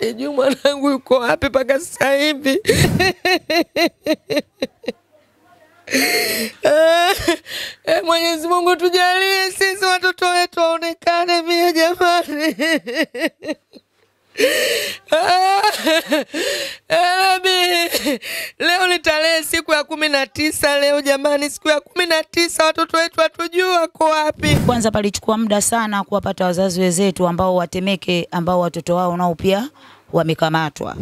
Sijui mwanangu yuko wapi mpaka sasa hivi. Eh, Mwenyezi Mungu tujalie sisi watoto wetu waonekane mia jamani. Ah, Rabi, leo ni tarehe siku ya kumi na tisa leo jamani, siku ya kumi na tisa watoto wetu hatujui wako wapi. Kwanza palichukua muda sana kuwapata wazazi wenzetu ambao watemeke, ambao watoto wao nao pia wamekamatwa.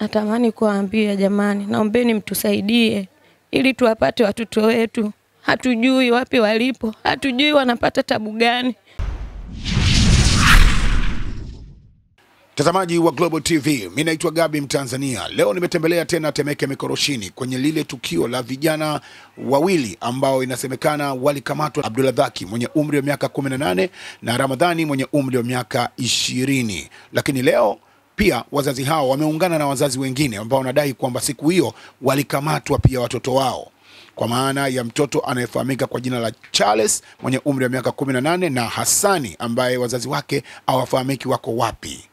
Natamani kuwaambia jamani, naombeni mtusaidie ili tuwapate watoto wetu. Hatujui wapi walipo, hatujui wanapata tabu gani. Mtazamaji wa Global TV, mimi naitwa Gabi Mtanzania. Leo nimetembelea tena Temeke Mikoroshini kwenye lile tukio la vijana wawili ambao inasemekana walikamatwa, Abdullah Dhaki mwenye umri wa miaka 18 na Ramadhani mwenye umri wa miaka ishirini, lakini leo pia wazazi hao wameungana na wazazi wengine ambao wanadai kwamba siku hiyo walikamatwa pia watoto wao kwa maana ya mtoto anayefahamika kwa jina la Charles mwenye umri wa miaka 18 na Hassani ambaye wazazi wake hawafahamiki wako wapi.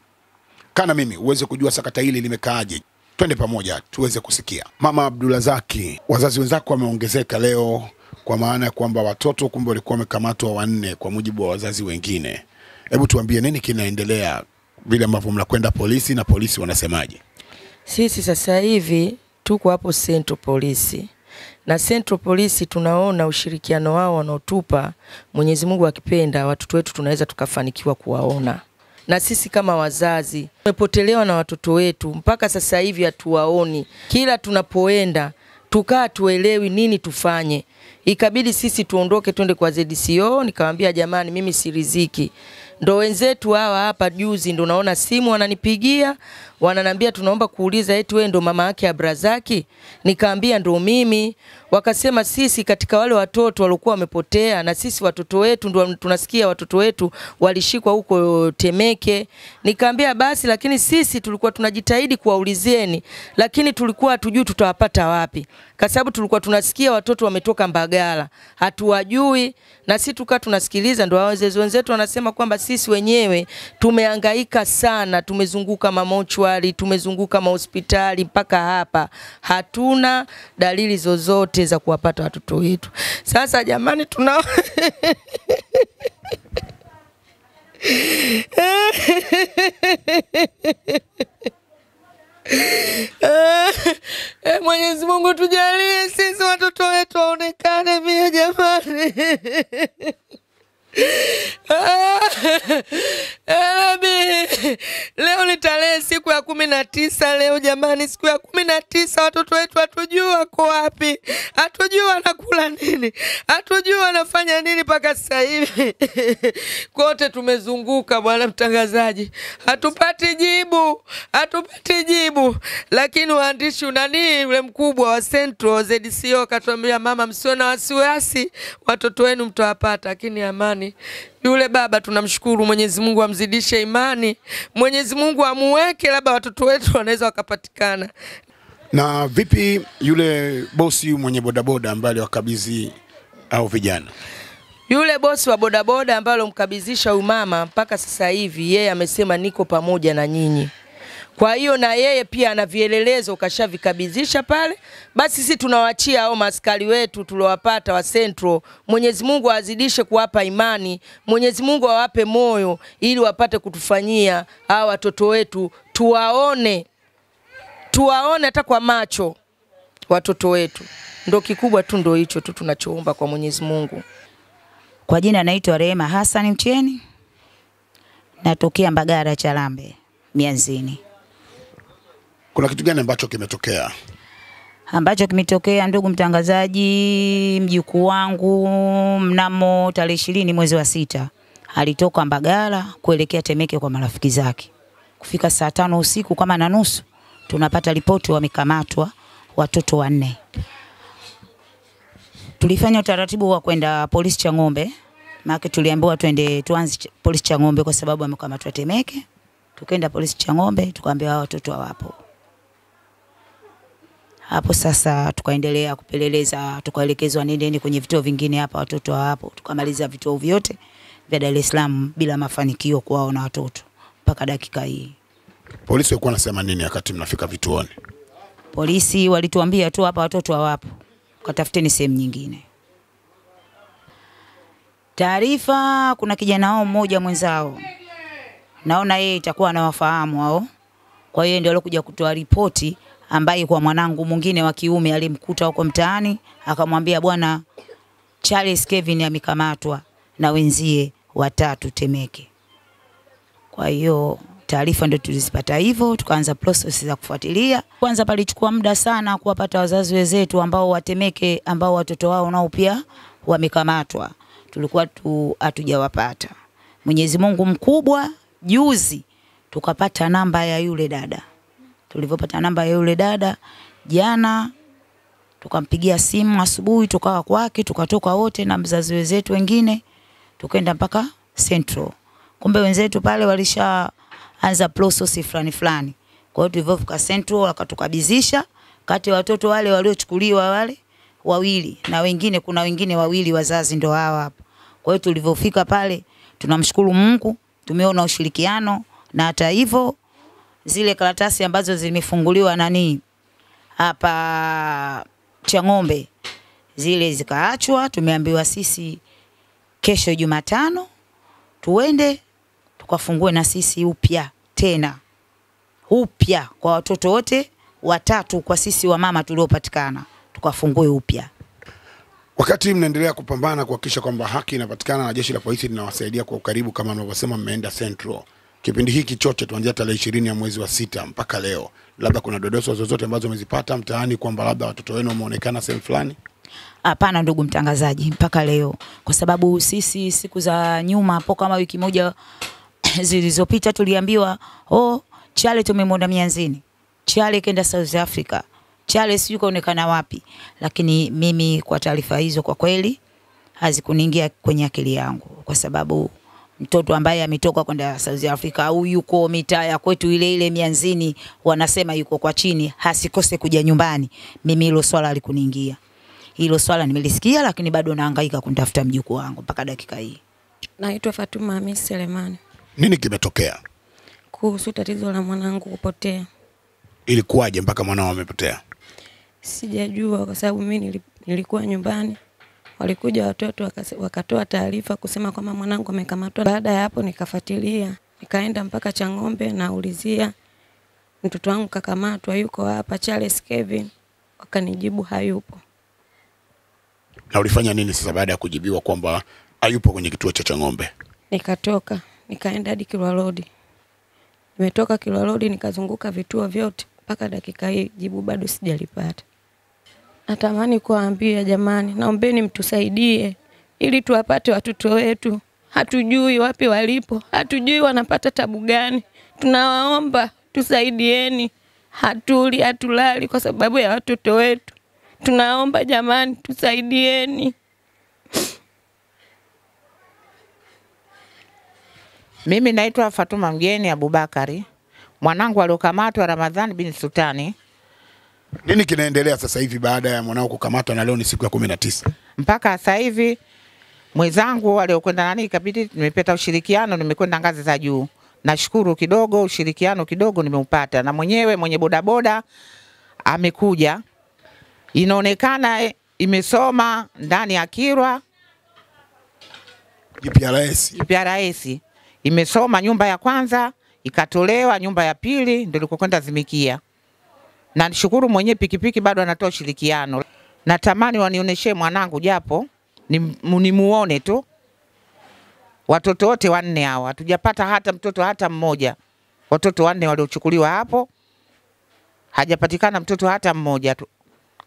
Kana mimi uweze kujua sakata hili limekaaje. Twende pamoja tuweze kusikia. Mama Abdulazaki, wazazi wenzako wameongezeka leo, kwa maana ya kwamba watoto kumbe walikuwa wamekamatwa wanne kwa mujibu wa wazazi wengine. Hebu tuambie nini kinaendelea, vile ambavyo mnakwenda polisi na polisi wanasemaje? Sisi sasa hivi tuko hapo Central Polisi na Central Polisi tunaona ushirikiano wao wanaotupa, Mwenyezi Mungu akipenda, watoto wetu tunaweza tukafanikiwa kuwaona. Na sisi kama wazazi tumepotelewa na watoto wetu, mpaka sasa hivi hatuwaoni. Kila tunapoenda tukaa tuelewi nini tufanye. Ikabidi sisi tuondoke twende kwa ZCO, nikamwambia jamani, mimi siriziki ndo wenzetu hawa hapa juzi ndo naona simu wananipigia wananambia tunaomba kuuliza eti wewe ndo mama yake Abrazaki? Nikaambia ndo mimi. Wakasema sisi katika wale watoto waliokuwa wamepotea na sisi watoto wetu ndo tunasikia watoto wetu walishikwa huko Temeke. Nikaambia basi lakini sisi tulikuwa tunajitahidi kuwaulizeni lakini tulikuwa hatujui tutawapata wapi kwa sababu tulikuwa tunasikia watoto wametoka Mbagala. Hatuwajui na sisi tukaa tunasikiliza. Ndo wenzetu wanasema kwamba sisi wenyewe tumehangaika sana, tumezunguka mamochwari, tumezunguka mahospitali mpaka hapa, hatuna dalili zozote za kuwapata watoto wetu. Sasa jamani, tuna Eh, Mwenyezi Mungu tujalie sisi watoto wetu waonekane mia jamani. Ah, Rabi, leo ni tarehe siku ya kumi na tisa leo jamani, siku ya kumi na tisa watoto wetu hatujui wako wapi, hatujui wanakula nini, hatujui wanafanya nini mpaka sasa hivi. Kote tumezunguka bwana mtangazaji, hatupati jibu, hatupati jibu. Lakini waandishi unani yule mkubwa wa Central ZCO katuambia, mama, msio na wasiwasi, watoto wenu mtawapata. Lakini amani yule baba tunamshukuru Mwenyezi Mungu amzidishe imani, Mwenyezi Mungu amuweke, labda watoto wetu wanaweza wakapatikana. Na vipi yule bosi mwenye bodaboda ambaye aliwakabidhi au vijana? Yule bosi wa bodaboda ambaye alomkabidhisha huyu mama, mpaka sasa hivi yeye amesema niko pamoja na nyinyi. Kwa hiyo na yeye pia ana vielelezo kashavikabidhisha pale, basi sisi tunawaachia hao maaskari wetu tuliowapata wa Central. Mwenyezi Mungu azidishe kuwapa imani, Mwenyezi Mungu awape moyo ili wapate kutufanyia hawa watoto wetu, tuwaone, tuwaone hata kwa macho watoto wetu. Ndo kikubwa tu, ndo hicho tu tunachoomba kwa Mwenyezi Mungu. Kwa jina naitwa Rehema Hassan Mcheni, natokea Mbagara Chalambe Mianzini. Kuna kitu gani ambacho kimetokea? ambacho kimetokea, ndugu mtangazaji, mjukuu wangu mnamo tarehe ishirini mwezi wa sita alitoka Mbagala kuelekea Temeke kwa marafiki zake. Kufika saa tano usiku kama na nusu tunapata ripoti wamekamatwa watoto wanne. Tulifanya utaratibu wa kwenda polisi cha ng'ombe, maana tuliambiwa twende tuanze polisi cha ng'ombe kwa sababu wamekamatwa Temeke. Tukaenda polisi Chang'ombe, tukaambiwa hao watoto hawapo. Hapo sasa tukaendelea kupeleleza, tukaelekezwa nendeni kwenye vituo vingine hapa, watoto hawapo. Tukamaliza vituo vyote, vya Dar es Salaam bila mafanikio kuwaona watoto mpaka dakika hii. Polisi walikuwa wanasema nini wakati mnafika vituoni? Polisi walituambia tu hapa watoto hawapo, katafuteni sehemu nyingine. Taarifa, kuna kijana wao mmoja mwenzao, naona yeye itakuwa anawafahamu hao, kwa hiyo ndio alikuja kutoa ripoti, ambaye kwa mwanangu mwingine wa kiume alimkuta huko mtaani, akamwambia bwana Charles Kevin amekamatwa na wenzie watatu Temeke. Kwa hiyo taarifa ndio tulizipata hivyo, tukaanza process za kufuatilia. Kwanza palichukua muda sana kuwapata wazazi wenzetu ambao watemeke, ambao watoto wao nao pia wamekamatwa, tulikuwa tu hatujawapata. Mwenyezi Mungu mkubwa, juzi tukapata namba ya yule dada. Tulivyopata namba ya yule dada jana, tukampigia simu asubuhi, tukawa kwake, tukatoka wote na mzazi wenzetu wengine, tukaenda mpaka Central. Kumbe wenzetu pale walishaanza process fulani fulani. Kwa hiyo tulivyofika Central wakatukabizisha kati watoto wale waliochukuliwa wale wawili na wengine, kuna wengine wawili wazazi ndo hawa hapa. Kwa hiyo tulivyofika pale, tunamshukuru Mungu, tumeona ushirikiano na hata hivyo zile karatasi ambazo zimefunguliwa nani? Hapa cha ng'ombe zile zikaachwa, tumeambiwa sisi kesho Jumatano tuende tukafungue na sisi upya tena. Upya kwa watoto wote watatu, kwa sisi wa mama tuliopatikana tukafungue upya. Wakati mnaendelea kupambana kuhakikisha kwamba haki inapatikana na jeshi la polisi linawasaidia kwa ukaribu kama mnavyosema, mmeenda Central kipindi hiki chote tuanzia tarehe ishirini ya mwezi wa sita mpaka leo, labda kuna dodoso zozote ambazo umezipata mtaani kwamba labda watoto wenu wameonekana sehemu fulani? Hapana, ndugu mtangazaji, mpaka leo, kwa sababu sisi siku za nyuma hapo kama wiki moja zilizopita tuliambiwa oh, Chale tumemwona mianzini, Chale kenda South Africa, Chale sijui kaonekana wapi. Lakini mimi kwa taarifa hizo kwa kweli hazikuniingia kwenye akili yangu, kwa sababu mtoto ambaye ametoka kwenda South Africa au yuko mitaa ya kwetu ile ile mianzini, wanasema yuko kwa chini, hasikose kuja nyumbani. Mimi hilo swala alikuniingia hilo swala nimelisikia, lakini bado naangaika kumtafuta mjukuu wangu mpaka dakika hii. Naitwa Fatuma Hamis Selemani. Nini kimetokea? Kuhusu tatizo la mwanangu kupotea, Ilikuwaje mpaka mwanao amepotea? sijajua kwa sababu mimi nilikuwa nyumbani, walikuja watoto wakatoa taarifa kusema kwamba mwanangu amekamatwa. Baada ya hapo nikafuatilia, nikaenda mpaka Chang'ombe, naulizia mtoto wangu kakamatwa, yuko hapa Charles Kevin, wakanijibu hayupo. Na ulifanya nini sasa baada ya kujibiwa kwamba hayupo kwenye kituo cha Chang'ombe? Nikatoka nikaenda hadi Kilwa Road. Nimetoka Kilwa Road nikazunguka vituo vyote mpaka dakika hii jibu bado sijalipata. Natamani kuwaambia jamani, naombeni mtusaidie ili tuwapate watoto wetu. Hatujui wapi walipo, hatujui wanapata tabu gani. Tunawaomba tusaidieni, hatuli hatulali kwa sababu ya watoto wetu. Tunaomba jamani, tusaidieni. Mimi naitwa Fatuma Mgeni Abubakari. Mwanangu aliokamatwa Ramadhani bin Sultani, Nini kinaendelea sasa hivi baada ya mwanao kukamatwa na leo ni siku ya kumi na tisa? mpaka sasa hivi mwenzangu waliokwenda nani, ikabidi nimepata ushirikiano, nimekwenda ngazi za juu. Nashukuru kidogo, ushirikiano kidogo nimeupata, na mwenyewe mwenye bodaboda amekuja, inaonekana imesoma ndani ya Kirwa GPRS. GPRS imesoma nyumba ya kwanza ikatolewa, nyumba ya pili ndio ilikokwenda zimikia. Na nishukuru mwenye pikipiki bado anatoa ushirikiano. Natamani wanionyeshe mwanangu japo ni- nimuone tu. Watoto wote wanne hawa hatujapata hata mtoto hata mmoja. Watoto wanne waliochukuliwa hapo hajapatikana mtoto hata mmoja tu.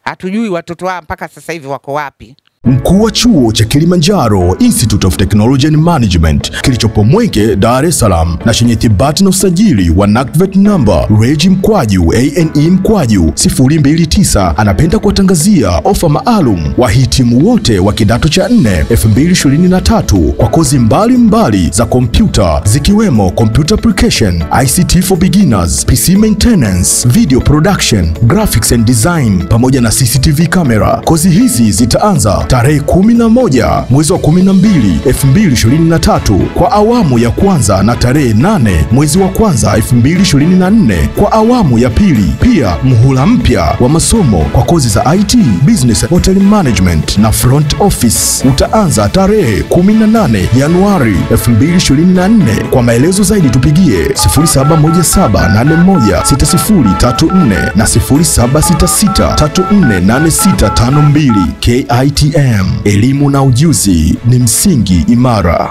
Hatujui watoto hao mpaka sasa hivi wako wapi. Mkuu wa chuo cha Kilimanjaro Institute of Technology and Management kilichopo Mwenge, Dar es Salaam na chenye thibati na usajili wa NACTVET number Regi mkwaju ane mkwaju 029 anapenda kuwatangazia ofa maalum wahitimu wote wa kidato cha 4 2023 kwa kozi mbalimbali mbali za kompyuta zikiwemo computer application, ICT for beginners, PC maintenance, video production, graphics and design pamoja na CCTV camera. Kozi hizi zitaanza tarehe 11 mwezi wa 12 2023 kwa awamu ya kwanza na tarehe 8 mwezi wa kwanza 2024 kwa awamu ya pili. Pia mhula mpya wa masomo kwa kozi za IT, Business, Hotel Management na Front Office utaanza tarehe 18 Januari 2024. Kwa maelezo zaidi tupigie 0717816034 na 0766348652. KITM, elimu na ujuzi ni msingi imara.